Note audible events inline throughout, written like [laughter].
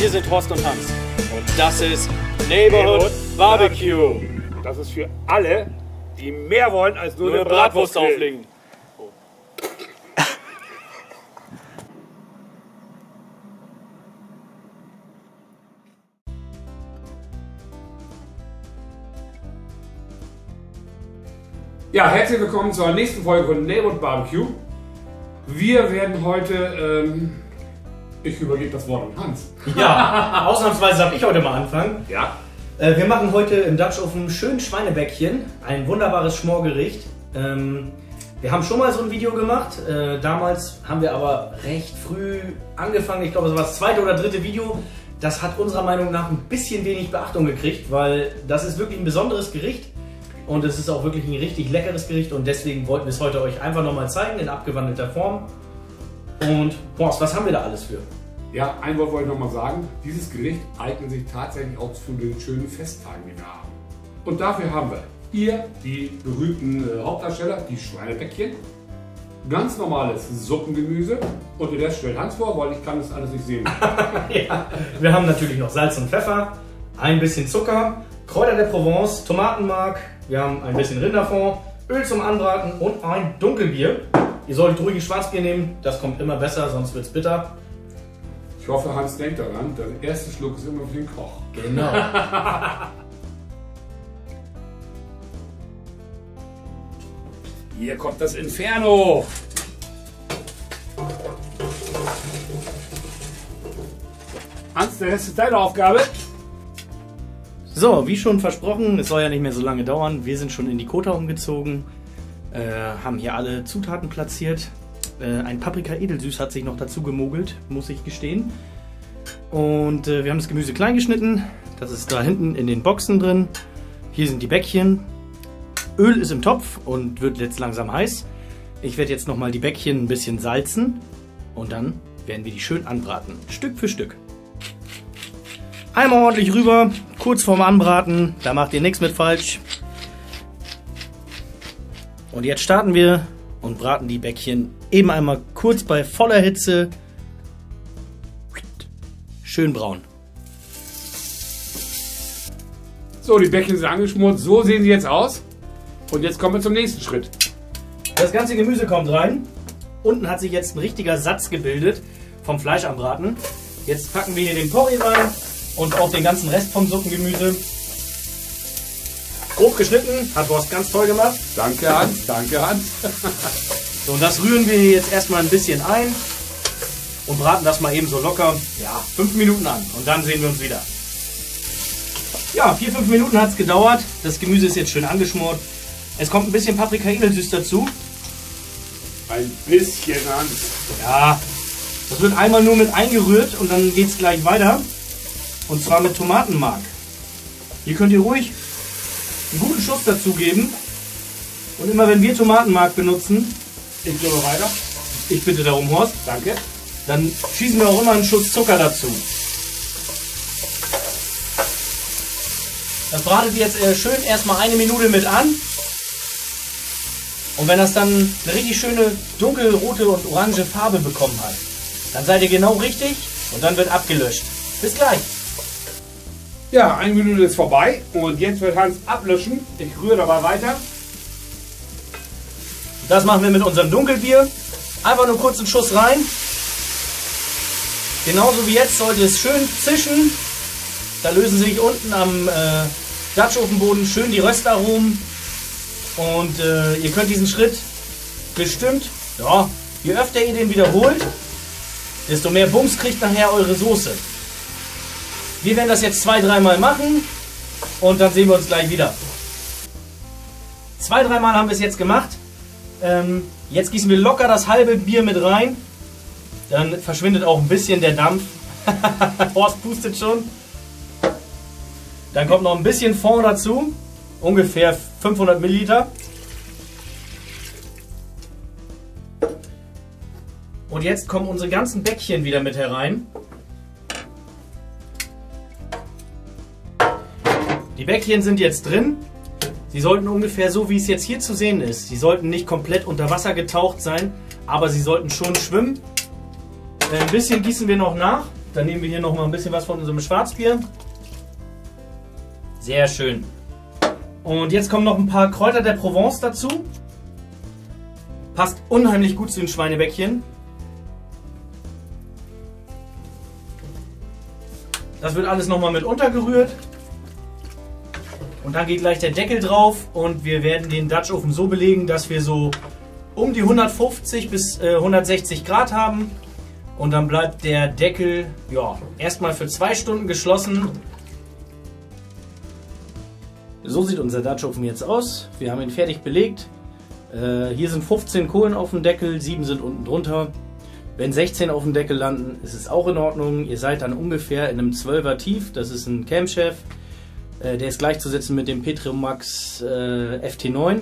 Wir sind Horst und Hans. Und das ist Neighborhood Barbecue. Das ist für alle, die mehr wollen als nur, Nur eine Bratwurst, auflegen. Ja, herzlich willkommen zur nächsten Folge von Neighborhood Barbecue. Wir werden heute, ähm, ich übergebe das Wort an Hans. Ja, ausnahmsweise darf ich heute mal anfangen. Ja. Äh, wir machen heute im Dutch Oven schön Schweinebäckchen. Ein wunderbares Schmorgericht. Ähm, wir haben schon mal so ein Video gemacht. Äh, damals haben wir aber recht früh angefangen. Ich glaube, es war das zweite oder dritte Video. Das hat unserer Meinung nach ein bisschen wenig Beachtung gekriegt, weil das ist wirklich ein besonderes Gericht. Und es ist auch wirklich ein richtig leckeres Gericht. Und deswegen wollten wir es heute euch einfach nochmal zeigen in abgewandelter Form. Und, Horst, was haben wir da alles für? Ja, ein Wort wollte ich noch mal sagen. Dieses Gericht eignet sich tatsächlich auch zu den schönen Festtagen, die wir haben. Und dafür haben wir hier die berühmten äh, Hauptdarsteller, die Schweinebäckchen. Ganz normales Suppengemüse. Und den Rest stellt Hans vor, weil ich kann das alles nicht sehen. [laughs] Ja, wir haben natürlich noch Salz und Pfeffer, ein bisschen Zucker, Kräuter der Provence, Tomatenmark, wir haben ein bisschen Rinderfond, Öl zum Anbraten und ein Dunkelbier. Ihr solltet ruhig ein Schwarzbier nehmen, das kommt immer besser, sonst wird es bitter. Ich hoffe, Hans denkt daran, der erste Schluck ist immer für den Koch. Genau. [laughs] Hier kommt das Inferno. Hans, der Rest ist deine Aufgabe. So, wie schon versprochen, es soll ja nicht mehr so lange dauern. Wir sind schon in die Kota umgezogen, haben hier alle Zutaten platziert. Äh, ein Paprika edelsüß hat sich noch dazu gemogelt, muss ich gestehen. Und äh, wir haben das Gemüse klein geschnitten. Das ist da hinten in den Boxen drin. Hier sind die Bäckchen. Öl ist im Topf und wird jetzt langsam heiß. Ich werde jetzt nochmal die Bäckchen ein bisschen salzen und dann werden wir die schön anbraten, Stück für Stück. Einmal ordentlich rüber, kurz vorm Anbraten, da macht ihr nichts mit falsch. Und jetzt starten wir und braten die Bäckchen eben einmal kurz bei voller Hitze. Schön braun. So, die Bäckchen sind angeschmort. So sehen sie jetzt aus. Und jetzt kommen wir zum nächsten Schritt. Das ganze Gemüse kommt rein. Unten hat sich jetzt ein richtiger Satz gebildet vom Fleisch am Braten. Jetzt packen wir hier den Porree rein und auch den ganzen Rest vom Suppengemüse. Grob geschnitten, hat Horst ganz toll gemacht. Danke, Hans. Danke, Hans. [laughs] So, und das rühren wir jetzt erstmal ein bisschen ein und braten das mal eben so locker, ja, fünf Minuten an. Und dann sehen wir uns wieder. Ja, vier, fünf Minuten hat es gedauert. Das Gemüse ist jetzt schön angeschmort. Es kommt ein bisschen Paprika edelsüß dazu. Ein bisschen, Hans. Ja, das wird einmal nur mit eingerührt und dann geht es gleich weiter. Und zwar mit Tomatenmark. Hier könnt ihr ruhig einen guten Schuss dazugeben. Und immer wenn wir Tomatenmark benutzen, Ich glaube weiter. ich bitte darum, Horst, Danke. dann schießen wir auch immer einen Schuss Zucker dazu. Das bratet ihr jetzt äh, schön erstmal eine Minute mit an. Und wenn das dann eine richtig schöne dunkelrote und orange Farbe bekommen hat, dann seid ihr genau richtig und dann wird abgelöscht. Bis gleich. Ja, eine Minute ist vorbei. Und jetzt wird Hans ablöschen. Ich rühre dabei weiter. Das machen wir mit unserem Dunkelbier. Einfach nur kurz einen Schuss rein. Genauso wie jetzt sollte es schön zischen. Da lösen sich unten am äh, Dutch-Ofenboden schön die Röstaromen. Und äh, ihr könnt diesen Schritt bestimmt, ja, je öfter ihr den wiederholt, desto mehr Bums kriegt nachher eure Soße. Wir werden das jetzt zwei, dreimal machen und dann sehen wir uns gleich wieder. Zwei, dreimal haben wir es jetzt gemacht. Ähm, jetzt gießen wir locker das halbe Bier mit rein. Dann verschwindet auch ein bisschen der Dampf. [laughs] Horst pustet schon. Dann kommt noch ein bisschen Fond dazu. Ungefähr 500 Milliliter. Und jetzt kommen unsere ganzen Bäckchen wieder mit herein. Die Bäckchen sind jetzt drin. Sie sollten ungefähr so, wie es jetzt hier zu sehen ist. Sie sollten nicht komplett unter Wasser getaucht sein, aber sie sollten schon schwimmen. Äh, Ein bisschen gießen wir noch nach. Dann nehmen wir hier noch mal ein bisschen was von unserem Schwarzbier. Sehr schön. Und jetzt kommen noch ein paar Kräuter der Provence dazu. Passt unheimlich gut zu den Schweinebäckchen. Das wird alles nochmal mit untergerührt. Und dann geht gleich der Deckel drauf und wir werden den Dutch Oven so belegen, dass wir so um die 150 bis äh, 160 Grad haben. Und dann bleibt der Deckel ja, erstmal für zwei Stunden geschlossen. So sieht unser Dutch Oven jetzt aus. Wir haben ihn fertig belegt. Äh, hier sind 15 Kohlen auf dem Deckel, 7 sind unten drunter. Wenn 16 auf dem Deckel landen, ist es auch in Ordnung. Ihr seid dann ungefähr in einem 12er Tief. Das ist ein Camchef. Äh, der ist gleichzusetzen mit dem Petromax äh, FT9.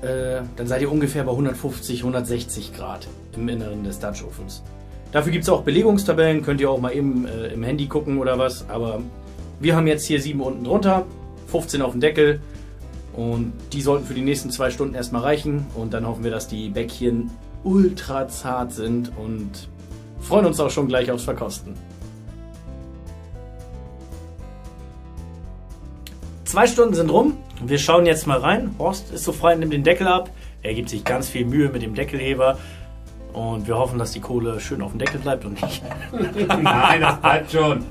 Äh, dann seid ihr ungefähr bei 150, 160 Grad im Inneren des Dutch Ofens. Dafür gibt es auch Belegungstabellen, könnt ihr auch mal eben äh, im Handy gucken oder was. Aber wir haben jetzt hier 7 unten drunter, 15 auf dem Deckel. Und die sollten für die nächsten zwei Stunden erstmal reichen. Und dann hoffen wir, dass die Bäckchen ultra zart sind und freuen uns auch schon gleich aufs Verkosten. Zwei Stunden sind rum. Wir schauen jetzt mal rein. Horst ist so frei und nimmt den Deckel ab. Er gibt sich ganz viel Mühe mit dem Deckelheber. Und wir hoffen, dass die Kohle schön auf dem Deckel bleibt und nicht. [laughs] Nein, das bleibt schon.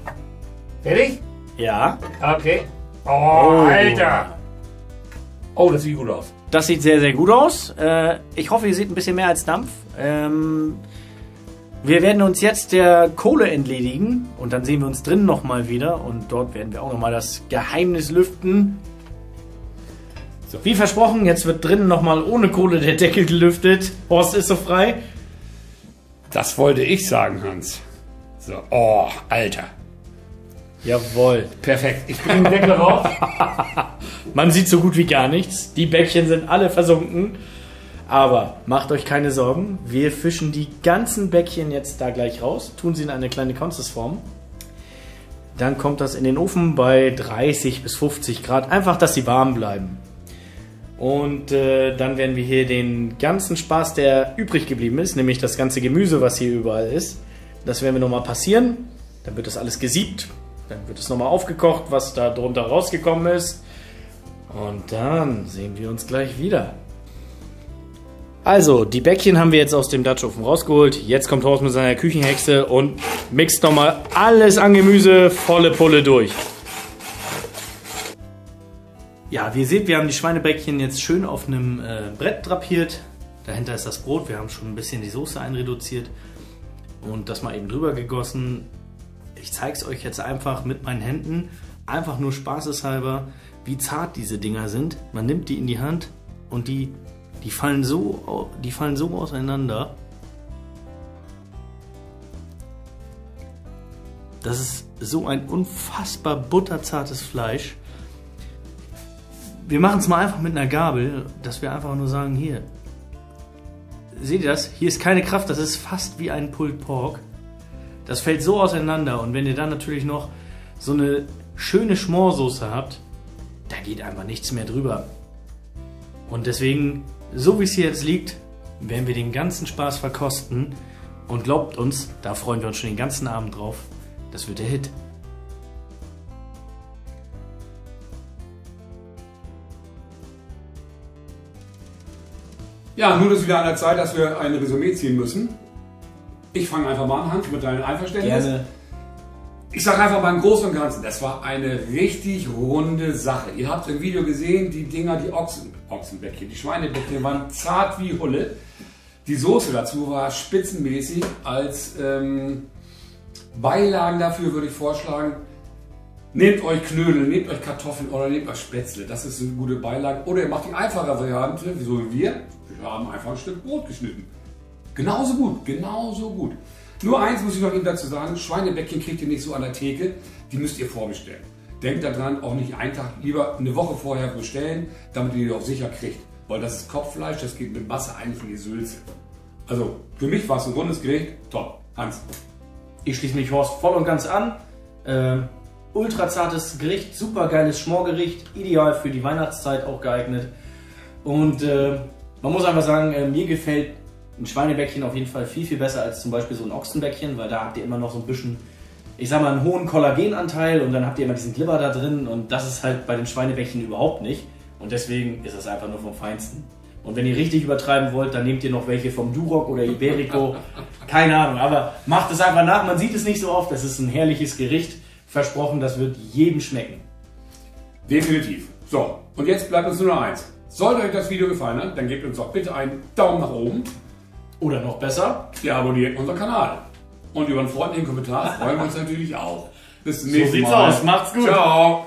Fertig? Ja. Okay. Oh, Alter. Oh, das sieht gut aus. Das sieht sehr, sehr gut aus. Äh, ich hoffe, ihr seht ein bisschen mehr als Dampf. Wir werden uns jetzt der Kohle entledigen und dann sehen wir uns drinnen nochmal wieder und dort werden wir auch nochmal das Geheimnis lüften. So. Wie versprochen, jetzt wird drinnen nochmal ohne Kohle der Deckel gelüftet. Horst ist so frei. Das wollte ich sagen, Hans. So, oh, Alter. Jawohl. Perfekt. Ich bringe den Deckel rauf. [laughs] Man sieht so gut wie gar nichts. Die Bäckchen sind alle versunken. Aber macht euch keine Sorgen. Wir fischen die ganzen Bäckchen jetzt da gleich raus, tun sie in eine kleine Konzessform. Dann kommt das in den Ofen bei 30 bis 50 Grad. Einfach, dass sie warm bleiben. Und äh, dann werden wir hier den ganzen Spaß, der übrig geblieben ist, nämlich das ganze Gemüse, was hier überall ist, das werden wir nochmal passieren. Dann wird das alles gesiebt. Dann wird es nochmal aufgekocht, was da drunter rausgekommen ist. Und dann sehen wir uns gleich wieder. Also, die Bäckchen haben wir jetzt aus dem Dutch Ofen rausgeholt. Jetzt kommt Horst mit seiner Küchenhexe und mixt nochmal alles an Gemüse volle Pulle durch. Ja, wie ihr seht, wir haben die Schweinebäckchen jetzt schön auf einem äh, Brett drapiert. Dahinter ist das Brot. Wir haben schon ein bisschen die Soße einreduziert und das mal eben drüber gegossen. Ich zeige es euch jetzt einfach mit meinen Händen, einfach nur spaßeshalber, wie zart diese Dinger sind. Man nimmt die in die Hand und die die fallen so, die fallen so auseinander. Das ist so ein unfassbar butterzartes Fleisch. Wir machen es mal einfach mit einer Gabel, dass wir einfach nur sagen, hier. Seht ihr das? Hier ist keine Kraft, das ist fast wie ein Pulled Pork. Das fällt so auseinander und wenn ihr dann natürlich noch so eine schöne Schmorsoße habt, da geht einfach nichts mehr drüber. Und deswegen so wie es hier jetzt liegt, werden wir den ganzen Spaß verkosten. Und glaubt uns, da freuen wir uns schon den ganzen Abend drauf. Das wird der Hit. Ja, nun ist wieder an der Zeit, dass wir ein Resümee ziehen müssen. Ich fange einfach mal an, Hans, mit deinem Einverständnis. Gerne. Ich sage einfach mal im Großen und Ganzen, das war eine richtig runde Sache. Ihr habt im Video gesehen, die Dinger, die Ochsen, Ochsenbäckchen, die Schweinebäckchen waren zart wie Hulle. Die Soße dazu war spitzenmäßig. Als ähm, Beilagen dafür würde ich vorschlagen, nehmt euch Knödel, nehmt euch Kartoffeln oder nehmt euch Spätzle. Das ist eine gute Beilage. Oder ihr macht die einfache Variante, so wie wir. Wir haben einfach ein Stück Brot geschnitten. Genauso gut, genauso gut. Nur eins muss ich noch eben dazu sagen, Schweinebäckchen kriegt ihr nicht so an der Theke, die müsst ihr vorbestellen. Denkt daran, auch nicht einen Tag, lieber eine Woche vorher bestellen, damit ihr die auch sicher kriegt. Weil das ist Kopffleisch, das geht mit Masse eigentlich in die Sülze. Also, für mich war es ein rundes Gericht, top. Hans. Ich schließe mich Horst voll und ganz an. Ähm, ultra zartes Gericht, super geiles Schmorgericht, ideal für die Weihnachtszeit auch geeignet. Und äh, man muss einfach sagen, äh, mir gefällt ein Schweinebäckchen auf jeden Fall viel, viel besser als zum Beispiel so ein Ochsenbäckchen, weil da habt ihr immer noch so ein bisschen, ich sag mal, einen hohen Kollagenanteil und dann habt ihr immer diesen Glibber da drin und das ist halt bei den Schweinebäckchen überhaupt nicht. Und deswegen ist es einfach nur vom Feinsten. Und wenn ihr richtig übertreiben wollt, dann nehmt ihr noch welche vom Duroc oder Iberico. [laughs] Keine Ahnung, aber macht es einfach nach. Man sieht es nicht so oft. Das ist ein herrliches Gericht. Versprochen, das wird jedem schmecken. Definitiv. So, und jetzt bleibt uns nur noch eins. Sollte euch das Video gefallen haben, dann gebt uns doch bitte einen Daumen nach oben. Oder noch besser, Ihr abonniert unseren Kanal. Und über einen freundlichen Kommentar freuen wir uns [laughs] natürlich auch. Bis zum So nächsten sieht's Mal. aus. Macht's gut. Ciao.